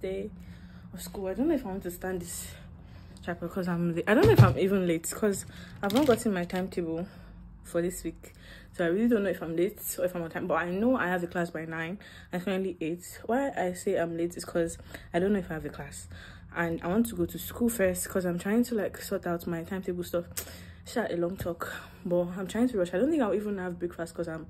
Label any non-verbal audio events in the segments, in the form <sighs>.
day of school. I don't know if I want to stand this chapter because I'm late. I don't know if I'm even late because I've not gotten my timetable for this week. So I really don't know if I'm late or if I'm on time. But I know I have a class by 9. It's currently 8. Why I say I'm late is because I don't know if I have a class. And I want to go to school first because I'm trying to like sort out my timetable stuff. Shut a long talk. But I'm trying to rush. I don't think I'll even have breakfast because I'm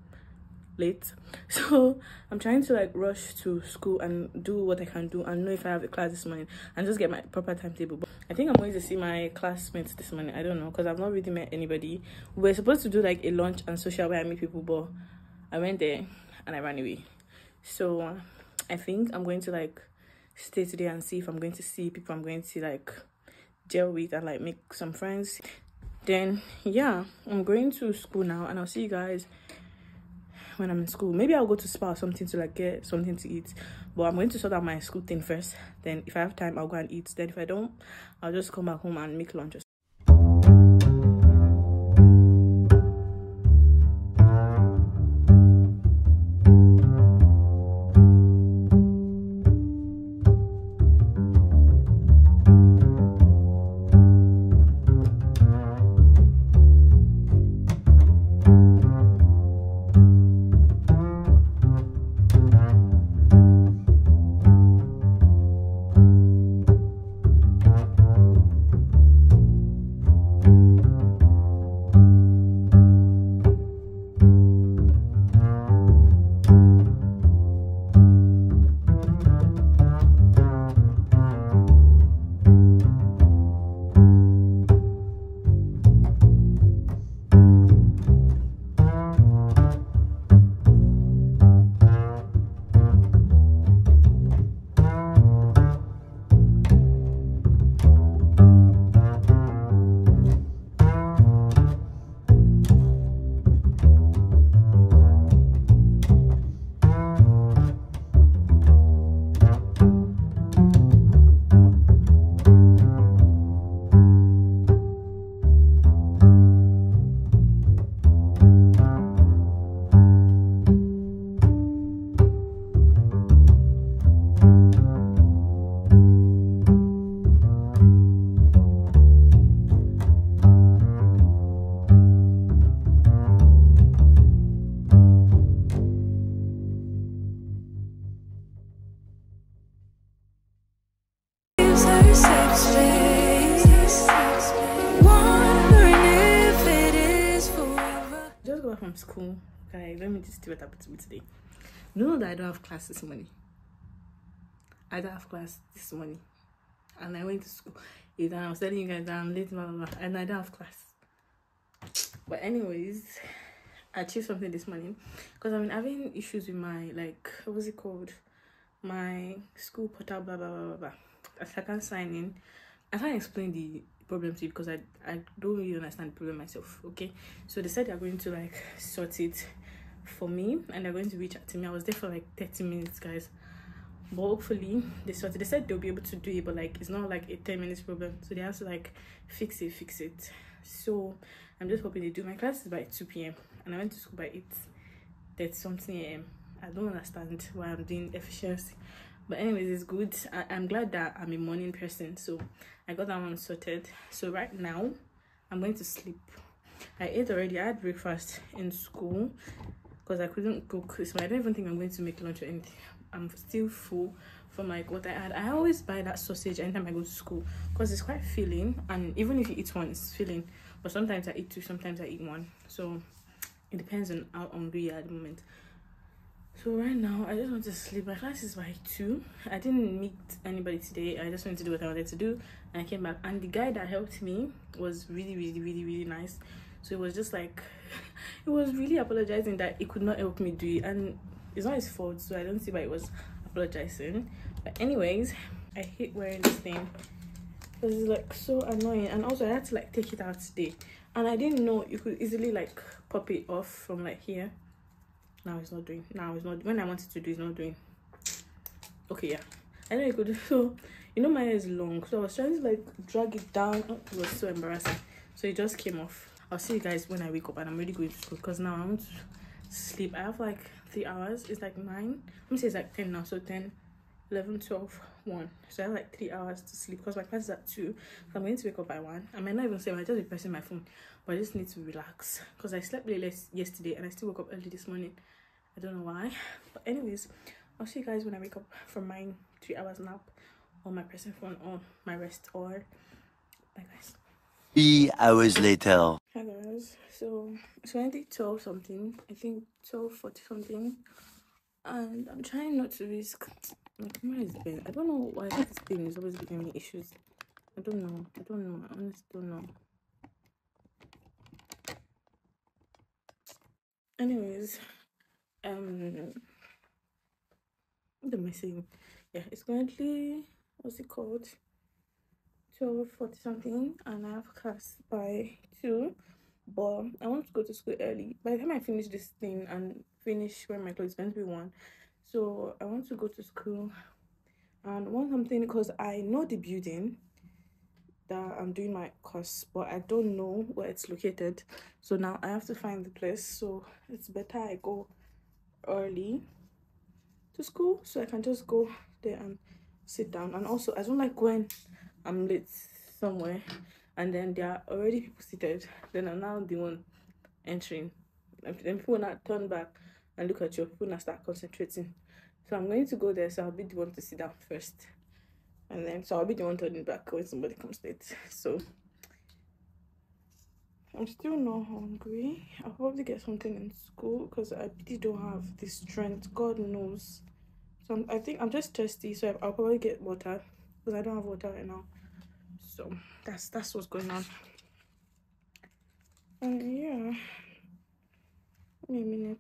late. <laughs> So i'm trying to like rush to school and do what i can do and know if i have a class this morning and just get my proper timetable. But i think i'm going to see my classmates this morning. I don't know because i've not really met anybody. We're supposed to do like a lunch and social where i meet people but i went there and i ran away. So i think i'm going to like stay today and see if i'm going to see people i'm going to like gel with and like make some friends. Then yeah i'm going to school now and i'll see you guys when I'm in school. Maybe I'll go to Spar or something to like get something to eat. But I'm going to sort out my school thing first. Then if I have time, I'll go and eat. Then if I don't, I'll just come back home and make lunch. From school guys let me just see what happened to me today you know that i don't have class this morning i don't have class this morning and I went to school. And I was telling you guys that I'm late, blah, blah, blah, and I don't have class. But anyways, I achieved something this morning because I've been having issues with my like what was it called? My school portal blah blah blah blah blah. I can't sign in. I can't explain the problem to you because I I don't really understand the problem myself. Okay. So they said they're going to like sort it for me and they're going to reach out to me. I was there for like 30 minutes, guys. But hopefully they sorted. They said they'll be able to do it, but like it's not like a 10 minutes problem. So they have to like fix it, fix it. So I'm just hoping they do. My class is by 2 p.m. and I went to school by 8 30 something a.m. I don't understand why I'm doing efficiency. But anyways, it's good. I, I'm glad that I'm a morning person. So I got that one sorted. So right now I'm going to sleep. I ate already. I had breakfast in school because I couldn't cook. So I don't even think I'm going to make lunch or anything. I'm still full from like what I had. I always buy that sausage anytime I go to school because it's quite filling and even if you eat one, it's filling. But sometimes I eat two, sometimes I eat one. So it depends on how hungry you are at the moment. So right now I just want to sleep. My class is by two. I didn't meet anybody today. I just wanted to do what I wanted to do and I came back. And the guy that helped me was really, really, really, really nice. So it was just like <laughs> it was really apologizing that he could not help me do it and it's not his fault so i don't see why it was apologizing but anyways i hate wearing this thing because it's like so annoying and also i had to like take it out today and i didn't know you could easily like pop it off from like here now it's not doing now it's not when i wanted to do it's not doing. Okay yeah. I know you could <laughs> so you know my hair is long so i was trying to like drag it down. Oh, it was so embarrassing. So it just came off. I'll see you guys when i wake up and i'm really going to school because now i want to sleep. I have like three hours. It's like nine. Let me say it's like 10 now so 10 11 12 1 so i have like three hours to sleep because my class is at 2 so i'm going to wake up by 1 i might not even say i just be pressing my phone. But i just need to relax because i slept late yesterday and i still woke up early this morning. I don't know why. But anyways i'll see you guys when i wake up from my three hours nap on my pressing phone or my rest or bye guys. Three hours later. Hi guys, so it's currently 12 something, I think 12 40 something, and I'm trying not to risk. My camera is bent. I don't know why this thing is always giving me issues. I don't know. I don't know. I honestly don't know. Anyways, um, what am I saying? Yeah, it's currently what's it called? 12 40 something and I have class by 2 but I want to go to school early by the time I finish this thing and finish wearing my clothes going to be 1 so I want to go to school. And want something because I know the building that I'm doing my course but I don't know where it's located. So now I have to find the place. So it's better I go early to school so I can just go there and sit down. And also I don't like when I'm late somewhere and then there are already people seated. Then I'm now the one entering. And people not turn back and look at you, people not start concentrating. So I'm going to go there, so I'll be the one to sit down first. And then so I'll be the one turning back when somebody comes late. So I'm still not hungry. I'll probably get something in school because I really don't have the strength. God knows. So I'm, I think I'm just thirsty, so I'll probably get water because I don't have water right now. So that's that's what's going on. And yeah, me a minute.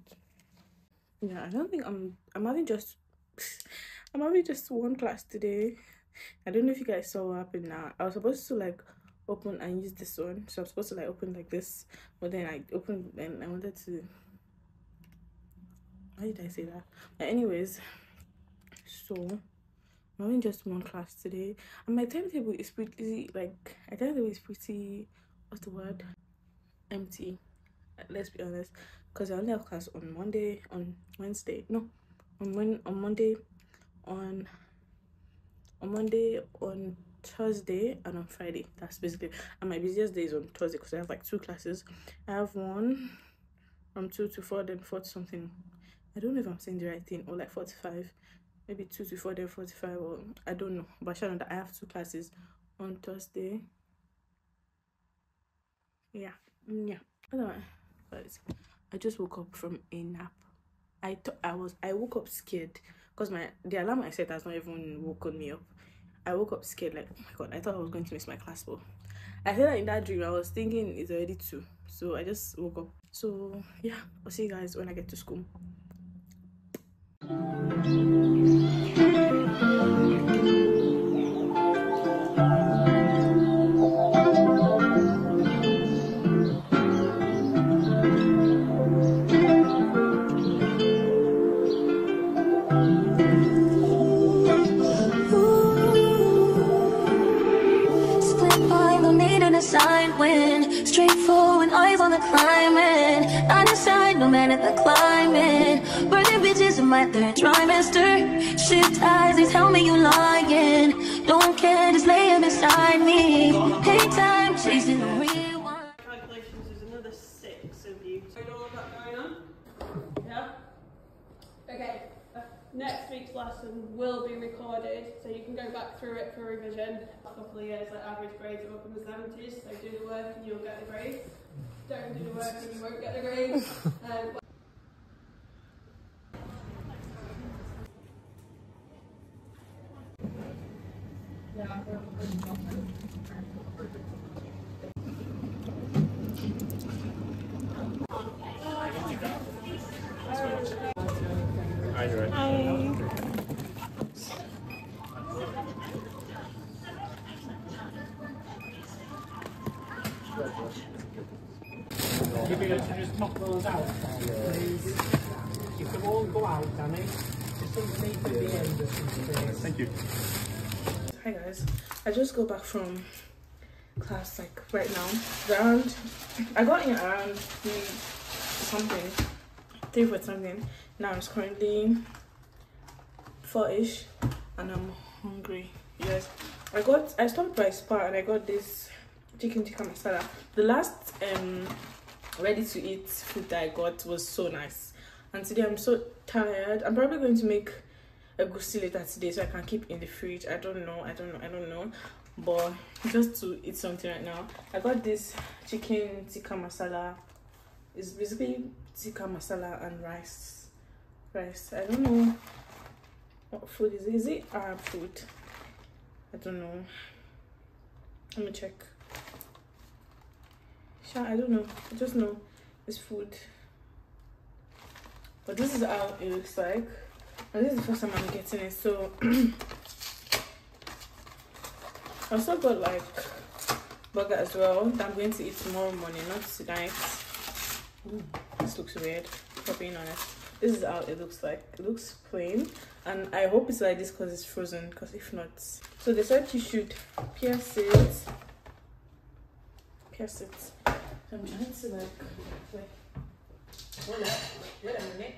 Yeah, I don't think I'm. I'm having just. <sighs> I'm having just one class today. I don't know if you guys saw what happened now. I was supposed to like open and use this one, so I'm supposed to like open like this, but then I opened and I wanted to. Why did I say that? But anyways, so I'm having just one class today, and my timetable is pretty like my timetable is pretty. What's the word? Empty. Let's be honest, because I only have class on Monday, on Wednesday. No, on when on Monday, on on Monday, on Thursday, and on Friday. That's basically. And my busiest day is on Thursday because I have like two classes. I have one from two to four, then four to something. I don't know if I'm saying the right thing or like four to five maybe two to four then 45 or i don't know but I that i have two classes on thursday yeah mm, yeah anyway guys i just woke up from a nap i thought i was i woke up scared because my the alarm i set has not even woken me up I woke up scared, like, oh my god, I thought I was going to miss my class. But I feel like in that dream, I was thinking it's already two. So I just woke up. So yeah, I'll see you guys when I get to school. Third trimester. Shift eyes, they tell me you're lying. Don't care, just lay it beside me. Hate time, chasing the rewind. calculations is another six of you. So all of that going on? Yeah? Okay. uh, Next week's lesson will be recorded, so you can go back through it for revision. A couple of years, like average grades are up in the 70s, so do the work and you'll get the grade. Don't do the work and you won't get the grade. <laughs> Um, You'd be able to just knock those out, please. You can all go out, Danny. Just underneath at the end of some space. Thank you. Hi guys, I just go back from class like right now. Around, I got in around three something, three for something. Now it's currently four ish, and I'm hungry. Yes, I got I stopped by Spar and I got this chicken tikka masala. The last um ready to eat food that I got was so nice, and today I'm so tired. I'm probably going to make a goosey later today so I can keep in the fridge. I don't know, I don't know, I don't know. But just to eat something right now, I got this chicken tikka masala. It's basically tikka masala and rice. Rice. I don't know what food is it. Is it Arab food? I don't know. Let me check. I don't know. I just know it's food. But this is how it looks like. And this is the first time I'm getting it, so <clears throat> I also got like burger as well that I'm going to eat tomorrow morning, not tonight. Ooh, this looks weird, for being honest. This is how it looks like. It looks plain, and I hope it's like this because it's frozen. Because if not, so they said you should pierce it. Pierce it. So I'm trying to like, like. Hold up. Wait a minute.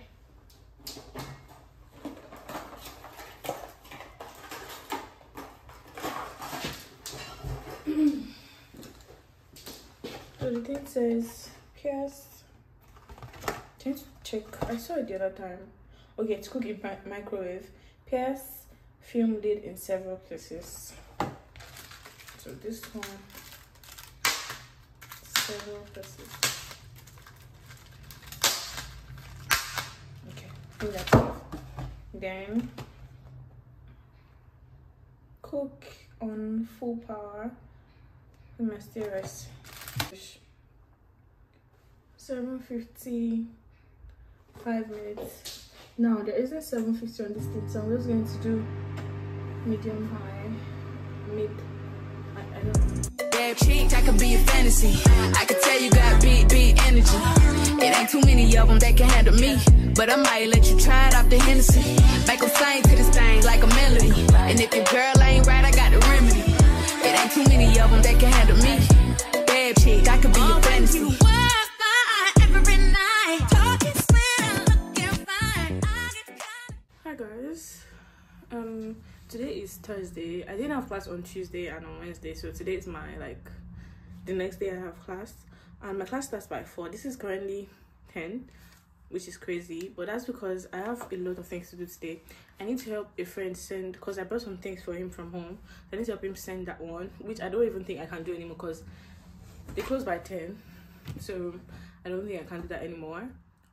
So the thing says pierce. Trying to check. I saw it the other time. Okay, to cook in microwave. Pierce film lid in several places. So this one, several. Okay, I think that's enough. Then cook on full power. We must still rest. 750 five minutes now there isn't 750 on this thing so i'm just going to do medium high mid i, I don't know Bad chick, I could be a fantasy. I could tell you got big, big energy. It ain't too many of them that can handle me. But I might let you try it off the Hennessy. Make 'em sing to this thing like a melody. And if your girl ain't right, I got the remedy. It ain't too many of them that can handle me. Bad chick, I could be a fantasy. hi guys um today is thursday. I didn't have class on tuesday and on wednesday so today is my like the next day i have class. And my class starts by four. This is currently 10 which is crazy but that's because i have a lot of things to do today. I need to help a friend send because i brought some things for him from home. I need to help him send that one which i don't even think i can do anymore because they close by 10 so i don't think i can do that anymore.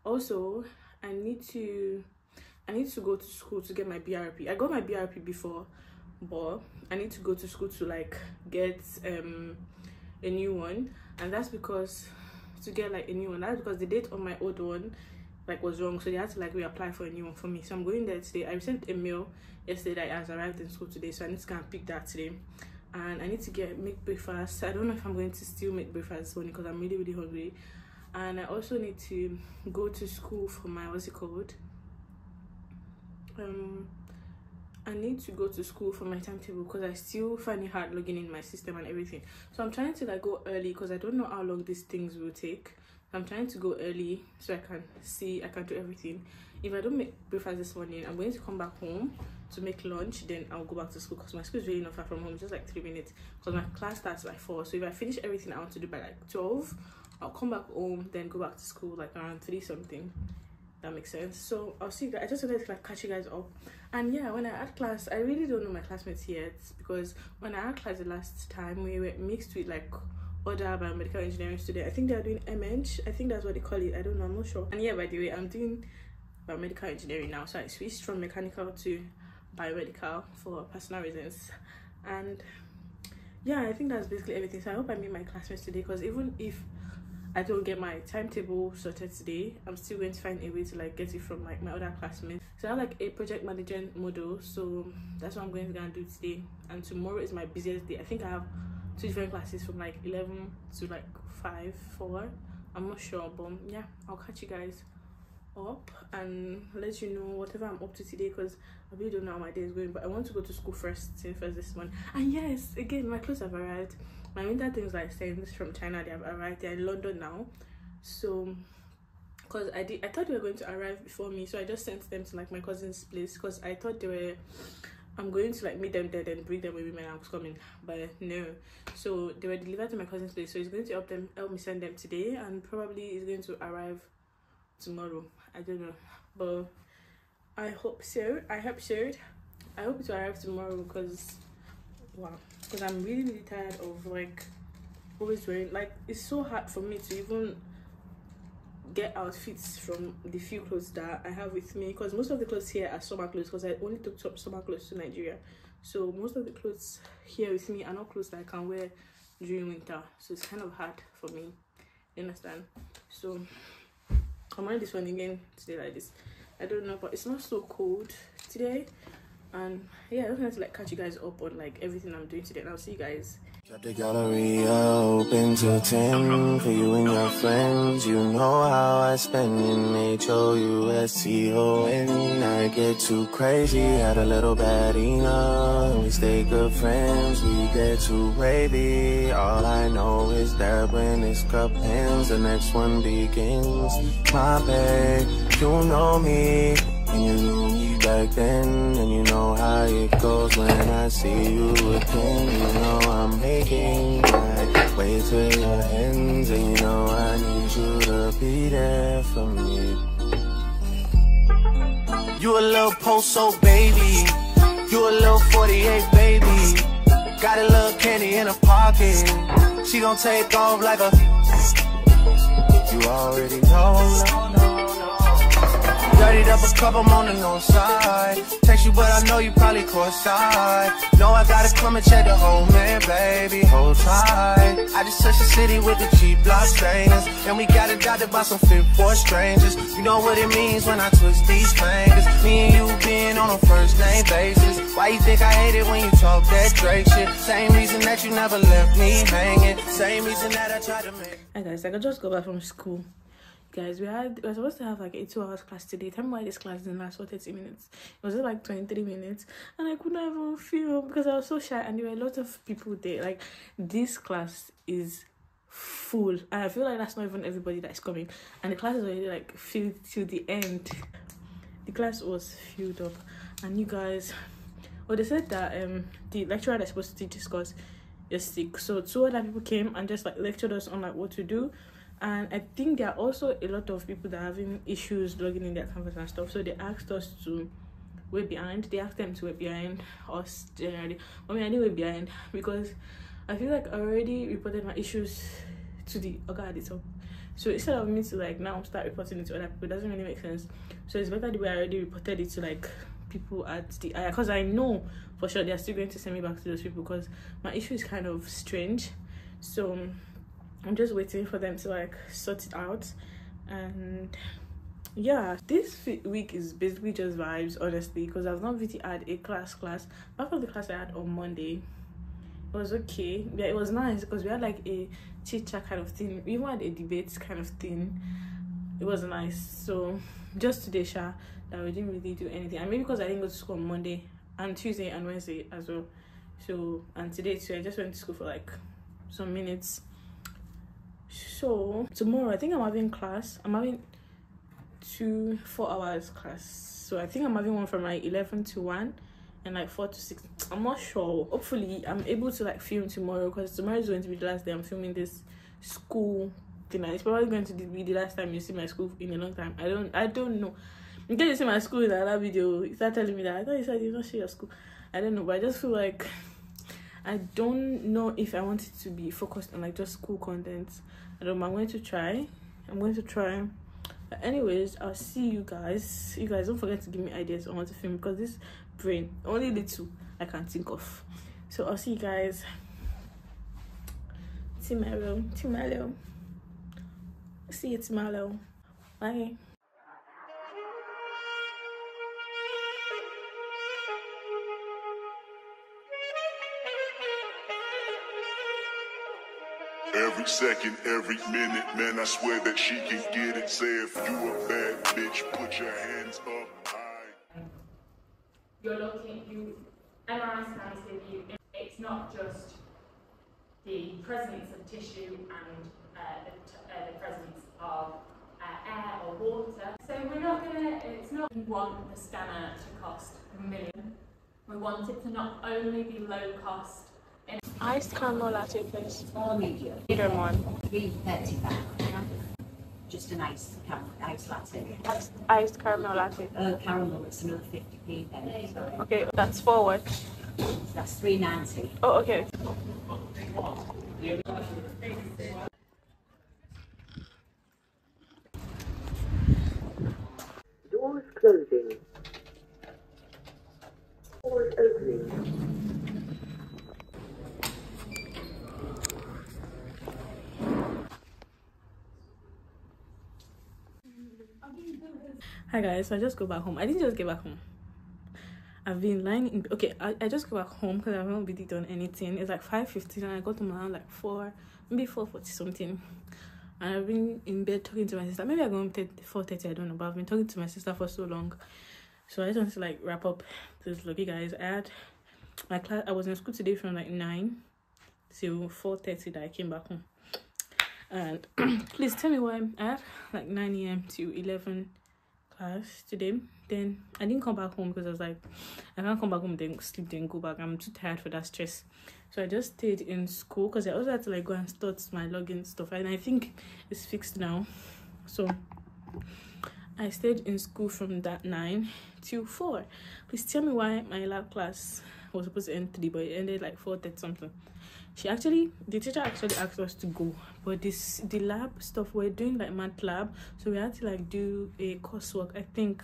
Also i need to i need to go to school to get my brp i got my brp before but i need to go to school to like get um a new one. And that's because to get like a new one that's because the date on my old one like was wrong. So they had to like reapply for a new one for me. So i'm going there today. I sent a mail yesterday that has arrived in school today. So i need to go and pick that today. And i need to get make breakfast. I don't know if i'm going to still make breakfast this morning because i'm really really hungry. And i also need to go to school for my what's it called um I need to go to school for my timetable because I still find it hard logging in my system and everything. So I'm trying to like go early because I don't know how long these things will take. I'm trying to go early so I can see I can do everything. If I don't make breakfast this morning, I'm going to come back home to make lunch. Then I'll go back to school because my school is really not far from home, just like three minutes. Because my class starts by four. So if I finish everything I want to do by like twelve, I'll come back home, then go back to school like around three something that makes sense. So i'll see you guys i just wanted to like catch you guys up. And yeah when i had class i really don't know my classmates yet because when i had class the last time we were mixed with like other biomedical engineering students. I think they're doing meng i think that's what they call it. I don't know i'm not sure. And yeah by the way i'm doing biomedical engineering now. So i switched from mechanical to biomedical for personal reasons. And yeah i think that's basically everything. So i hope i meet my classmates today because even if I don't get my timetable sorted today, I'm still going to find a way to like get it from like my other classmates. So I have like a project management model, so that's what I'm going to go and do today. And tomorrow is my busiest day. I think I have two different classes from like 11 to like 5, 4. I'm not sure, but yeah, I'll catch you guys up and let you know whatever I'm up to today because I really don't know how my day is going. But I want to go to school first, first this morning. And yes, again, my clothes have arrived my winter things like sent from china they have arrived. They're in london now. So because i did i thought they were going to arrive before me so i just sent them to like my cousin's place because i thought they were i'm going to like meet them there and bring them with me when i was coming. But no. So they were delivered to my cousin's place so he's going to help them help me send them today and probably it's going to arrive tomorrow. I don't know. But i hope so. I hope so. I hope to arrive tomorrow because wow because i'm really really tired of like always wearing like it's so hard for me to even get outfits from the few clothes that i have with me because most of the clothes here are summer clothes because i only took some summer clothes to nigeria. So most of the clothes here with me are not clothes that i can wear during winter. So it's kind of hard for me. You understand? So i'm wearing this one again today like this. I don't know but it's not so cold today and yeah i just wanted to like catch you guys up on like everything i'm doing today and i'll see you guys the gallery open till 10 for you and your friends. You know how I spend in H-O-U-S-T-O-N. I get too crazy, had a little bad enough. We stay good friends, we get too wavy. All I know is that when this cup ends, the next one begins. My babe, you know me, and you back then. And you know how it goes when I see you again. You know I'm making my way to your ends, and you know I need you to be there for me. You a little post-so baby. You a little 48 baby. Got a little candy in her pocket. She gon' take off like a. You already know. Dirtied up a I'm on the north side. Text you, but I know you probably caught side. I gotta come and check the man, baby. Hold tight. I just touched the city with the cheap block stainers. And we got adopted by some fit for strangers. You know what it means when I twist these fingers. Me and you being on a first name basis. Why you think I hate it when you talk that Drake shit? Same reason that you never left me hanging. Same reason that I tried to make. Hi guys, I could just go back from school. Guys, we had we were supposed to have like a two hours class today. Tell me why this class didn't last for 30 minutes. It was just like 23 minutes. And I couldn't even film because I was so shy and there were a lot of people there. Like this class is full. And I feel like that's not even everybody that's coming. And the class is already like filled to the end. The class was filled up. And you guys well they said that um the lecturer that's supposed to teach this course is sick. So two other people came and just like lectured us on like what to do and i think there are also a lot of people that are having issues logging in their canvas and stuff. So they asked us to wait behind. They asked them to wait behind us generally. I mean i didn't wait behind because i feel like i already reported my issues to the organ editor so instead of me to like now start reporting it to other people doesn't really make sense. So it's better the way i already reported it to like people at the because I know for sure they're still going to send me back to those people because my issue is kind of strange. So I'm just waiting for them to like sort it out. And yeah this week is basically just vibes honestly because i've not really had a class class. Part of the class i had on monday it was okay. Yeah it was nice because we had like a chit chat kind of thing. We even had a debate kind of thing. It was nice. So just today sha that we didn't really do anything. And maybe because i didn't go to school on monday and tuesday and wednesday as well. So and today too i just went to school for like some minutes so tomorrow i think i'm having class. I'm having two four hours class. So i think i'm having one from like 11 to 1 and like 4 to 6 <tsk> i'm not sure. Hopefully i'm able to like film tomorrow because tomorrow is going to be the last day i'm filming this school thing. It's probably going to be the last time you see my school in a long time. I don't i don't know. In case you see my school in another video you start telling me that i thought you said you don't see your school. I don't know but i just feel like I don't know if I want it to be focused on like just school content. I don't know. I'm going to try. I'm going to try. But anyways, I'll see you guys. You guys don't forget to give me ideas on what to film because this brain only little I can think of. So I'll see you guys tomorrow. Tomorrow. See you tomorrow. Bye. Second, every minute, man, I swear that she can get it. Say if you a bad bitch, put your hands up high. you're looking, you, MRI scans give you, it's not just the presence of tissue and uh, the, uh, the presence of uh, air or water. So we're not gonna, it's not, we want the scanner to cost a million. We want it to not only be low cost Iced caramel latte, please. Or medium, Either one. three thirty-five. Just a nice caramel, ice latte. Iced, iced caramel latte. Uh, caramel, it's another fifty p then, so Okay, that's forward. that's three ninety. Oh, okay. Doors closing. Doors opening. Hi guys, so I just go back home. I didn't just get back home. I've been lying in okay, I, I just go back home because I haven't really done anything. It's like five fifteen and I got home around like four maybe four forty something. And I've been in bed talking to my sister. Maybe I go home four thirty, I don't know, but I've been talking to my sister for so long. So I just want to like wrap up this look, you guys. I had my class I was in school today from like nine till four thirty that I came back home. And <clears throat> please tell me why I had like 9 a.m. to 11 class today. Then I didn't come back home because I was like, I can't come back home, then sleep, then go back. I'm too tired for that stress. So I just stayed in school because I also had to like go and start my login stuff. And I think it's fixed now. So I stayed in school from that 9 till 4. Please tell me why my lab class was supposed to end 3, but it ended like 4 something. She actually, the teacher actually asked us to go, but this the lab stuff we're doing like MATLAB, so we had to like do a coursework. I think,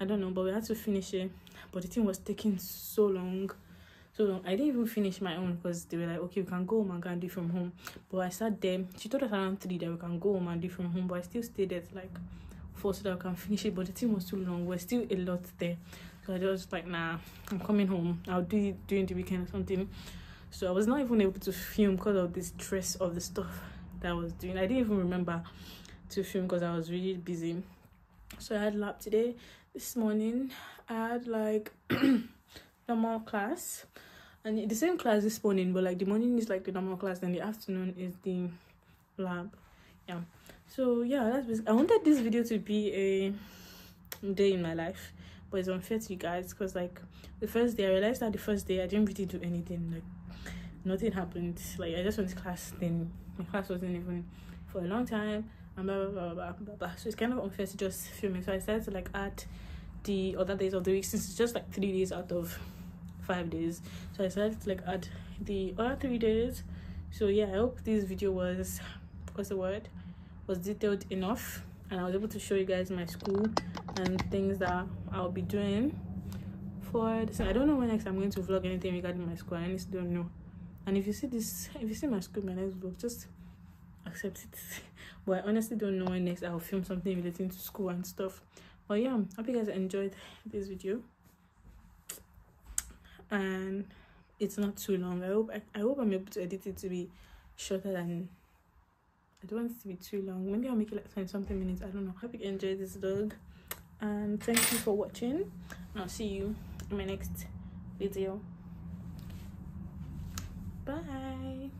I don't know, but we had to finish it. But the thing was taking so long, so long. I didn't even finish my own because they were like, okay, we can go home and go and do from home. But I sat there. She told us around three that we can go home and do from home, but I still stayed there like four so that we can finish it. But the thing was too long. We're still a lot there, so I just like, nah, I'm coming home. I'll do it during the weekend or something. So I was not even able to film because of the stress of the stuff that I was doing. I didn't even remember to film because I was really busy. So I had lab today. This morning I had like <clears throat> normal class and the same class this morning, but like the morning is like the normal class, and the afternoon is the lab. Yeah. So yeah, that's basic. I wanted this video to be a day in my life, but it's unfair to you guys because like the first day I realized that the first day I didn't really do anything. Like nothing happened. Like I just went to class, then my class wasn't even for a long time, and blah blah blah blah blah blah. So it's kind of unfair to just film it. So I decided to like add the other days of the week since it's just like three days out of five days. So I decided to like add the other three days. So yeah, I hope this video was what's the word was detailed enough and I was able to show you guys my school and things that I'll be doing for this i don't know when next i'm going to vlog anything regarding my school i honestly don't know and if you see this <laughs> if you see my school my next vlog just accept it. <laughs> But i honestly don't know when next i'll film something relating to school and stuff. But yeah hope you guys enjoyed this video. And it's not too long. I hope I, I hope i'm able to edit it to be shorter than i don't want it to be too long. Maybe i'll make it like 20 something minutes. I don't know. Hope you enjoyed this vlog. And thank you for watching. I'll see you in my next video Bye.